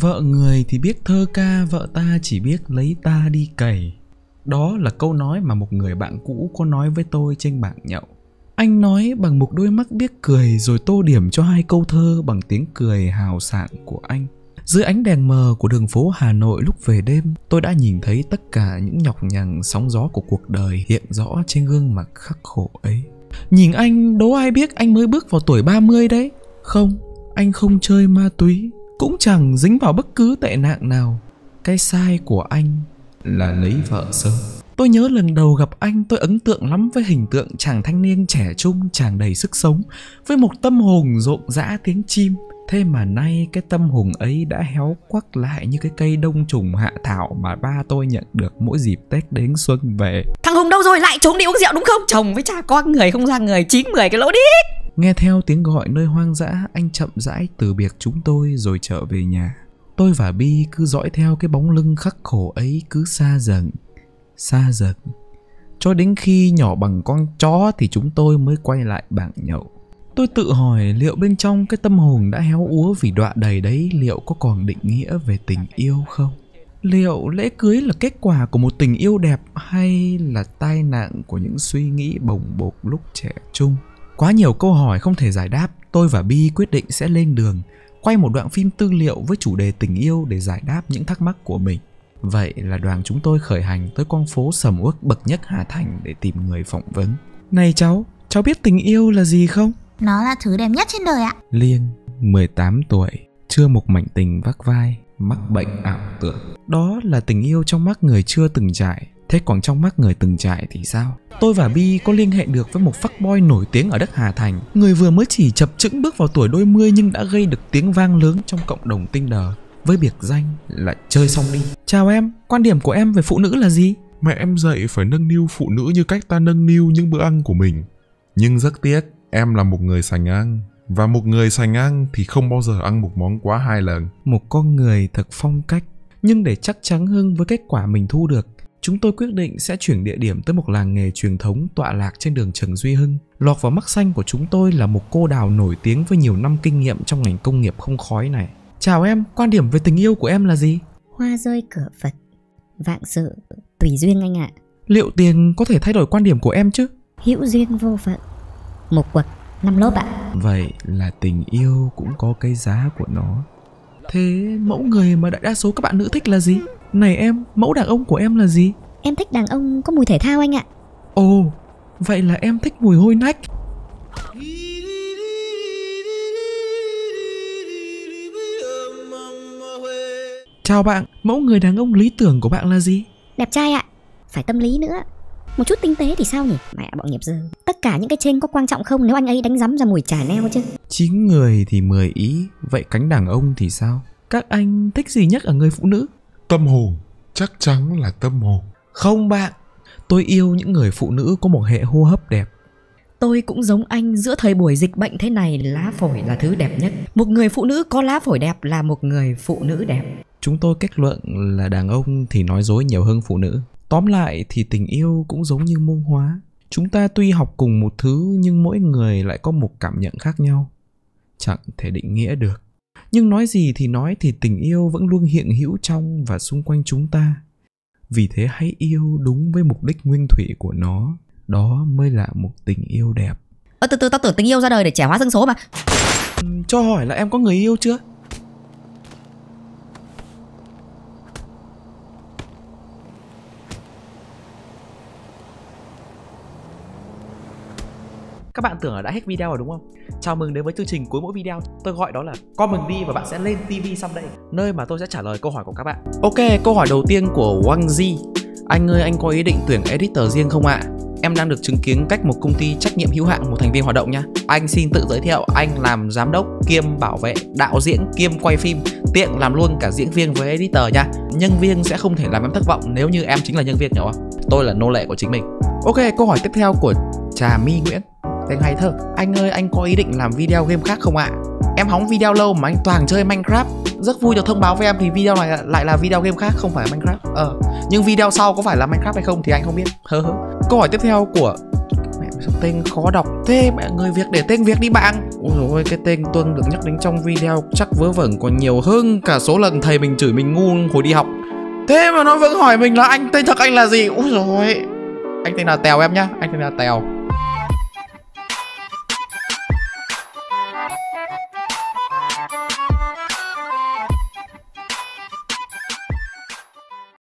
Vợ người thì biết thơ ca, vợ ta chỉ biết lấy ta đi cày. Đó là câu nói mà một người bạn cũ có nói với tôi trên bảng nhậu. Anh nói bằng một đôi mắt biết cười rồi tô điểm cho hai câu thơ bằng tiếng cười hào sảng của anh. Dưới ánh đèn mờ của đường phố Hà Nội lúc về đêm, tôi đã nhìn thấy tất cả những nhọc nhằn sóng gió của cuộc đời hiện rõ trên gương mặt khắc khổ ấy. Nhìn anh, đố ai biết anh mới bước vào tuổi 30 đấy. Không, anh không chơi ma túy, cũng chẳng dính vào bất cứ tệ nạn nào. Cái sai của anh là lấy vợ sớm. Tôi nhớ lần đầu gặp anh tôi ấn tượng lắm với hình tượng chàng thanh niên trẻ trung, chàng đầy sức sống, với một tâm hồn rộn rã tiếng chim. Thế mà nay cái tâm hồn ấy đã héo quắc lại như cái cây đông trùng hạ thảo mà ba tôi nhận được mỗi dịp Tết đến xuân về. Thằng Hùng đâu rồi lại trốn đi uống rượu đúng không Chồng với cha con người không ra người chín mười cái lỗ đi Nghe theo tiếng gọi nơi hoang dã, anh chậm rãi từ biệt chúng tôi rồi trở về nhà. Tôi và Bi cứ dõi theo cái bóng lưng khắc khổ ấy cứ xa dần, xa dần. Cho đến khi nhỏ bằng con chó thì chúng tôi mới quay lại bảng nhậu. Tôi tự hỏi liệu bên trong cái tâm hồn đã héo úa vì đọa đầy đấy liệu có còn định nghĩa về tình yêu không? Liệu lễ cưới là kết quả của một tình yêu đẹp hay là tai nạn của những suy nghĩ bồng bột lúc trẻ trung? Quá nhiều câu hỏi không thể giải đáp, tôi và Bi quyết định sẽ lên đường, quay một đoạn phim tư liệu với chủ đề tình yêu để giải đáp những thắc mắc của mình. Vậy là đoàn chúng tôi khởi hành tới con phố sầm uất bậc nhất Hà Thành để tìm người phỏng vấn. Này cháu, cháu biết tình yêu là gì không? Nó là thứ đẹp nhất trên đời ạ. Liên, 18 tuổi, chưa một mảnh tình vác vai, mắc bệnh ảo tưởng. Đó là tình yêu trong mắt người chưa từng trải. Thế còn trong mắt người từng trải thì sao? Tôi và Bi có liên hệ được với một fuckboy nổi tiếng ở đất Hà Thành. Người vừa mới chỉ chập chững bước vào tuổi đôi mươi nhưng đã gây được tiếng vang lớn trong cộng đồng Tinder. Với biệt danh là chơi xong đi. Chào em, quan điểm của em về phụ nữ là gì? Mẹ em dạy phải nâng niu phụ nữ như cách ta nâng niu những bữa ăn của mình. Nhưng rất tiếc, em là một người sành ăn. Và một người sành ăn thì không bao giờ ăn một món quá hai lần. Một con người thật phong cách. Nhưng để chắc chắn hơn với kết quả mình thu được, chúng tôi quyết định sẽ chuyển địa điểm tới một làng nghề truyền thống tọa lạc trên đường Trần Duy Hưng. Lọt vào mắt xanh của chúng tôi là một cô đào nổi tiếng với nhiều năm kinh nghiệm trong ngành công nghiệp không khói này. Chào em, quan điểm về tình yêu của em là gì? Hoa rơi cửa Phật Vạn sự tùy duyên anh ạ Liệu tiền có thể thay đổi quan điểm của em chứ? Hữu duyên vô phận Một quật năm lốp ạ Vậy là tình yêu cũng có cái giá của nó. Thế mẫu người mà đại đa số các bạn nữ thích là gì? Này em, mẫu đàn ông của em là gì? Em thích đàn ông có mùi thể thao anh ạ Ồ, vậy là em thích mùi hôi nách. Chào bạn, mẫu người đàn ông lý tưởng của bạn là gì? Đẹp trai ạ Phải tâm lý nữa Một chút tinh tế thì sao nhỉ Mẹ bọn nghiệp dơ Tất cả những cái trên có quan trọng không Nếu anh ấy đánh rắm ra mùi chả neo chứ Chín người thì 10 ý, vậy cánh đàn ông thì sao? Các anh thích gì nhất ở người phụ nữ? Tâm hồn, chắc chắn là tâm hồn. Không bạn, tôi yêu những người phụ nữ có một hệ hô hấp đẹp. Tôi cũng giống anh giữa thời buổi dịch bệnh thế này lá phổi là thứ đẹp nhất. Một người phụ nữ có lá phổi đẹp là một người phụ nữ đẹp. Chúng tôi kết luận là đàn ông thì nói dối nhiều hơn phụ nữ. Tóm lại thì tình yêu cũng giống như môn hóa. Chúng ta tuy học cùng một thứ nhưng mỗi người lại có một cảm nhận khác nhau. Chẳng thể định nghĩa được. Nhưng nói gì thì nói thì tình yêu vẫn luôn hiện hữu trong và xung quanh chúng ta. Vì thế hãy yêu đúng với mục đích nguyên thủy của nó. Đó mới là một tình yêu đẹp. Ơ từ từ tao tưởng tình yêu ra đời để trẻ hóa dân số mà. Cho hỏi là em có người yêu chưa? Các bạn tưởng là đã hết video rồi đúng không? Chào mừng đến với chương trình cuối mỗi video. Tôi gọi đó là comment đi và bạn sẽ lên TV someday. Nơi mà tôi sẽ trả lời câu hỏi của các bạn. Ok, câu hỏi đầu tiên của Wang Ji. Anh ơi, anh có ý định tuyển editor riêng không ạ? Em đang được chứng kiến cách một công ty trách nhiệm hữu hạn một thành viên hoạt động nha. Anh xin tự giới thiệu anh làm giám đốc kiêm bảo vệ, đạo diễn kiêm quay phim, tiện làm luôn cả diễn viên với editor nha. Nhân viên sẽ không thể làm em thất vọng nếu như em chính là nhân viên không? Tôi là nô lệ của chính mình. Ok, câu hỏi tiếp theo của Trà My Nguyễn. Tên hay thơ. Anh ơi, anh có ý định làm video game khác không ạ? Em hóng video lâu mà anh toàn chơi Minecraft. Rất vui được thông báo với em thì video này lại là video game khác không phải Minecraft. Ờ, nhưng video sau có phải là Minecraft hay không thì anh không biết. Hơ hơ. Câu hỏi tiếp theo của mẹ tên khó đọc thế mẹ người Việt để tên Việt đi bạn Ôi dồi ôi cái tên Tuân được nhắc đến trong video chắc vớ vẩn còn nhiều hơn cả số lần thầy mình chửi mình ngu hồi đi học Thế mà nó vẫn hỏi mình là anh tên thật anh là gì Ôi dồi ôi Anh tên là Tèo em nhá Anh tên là Tèo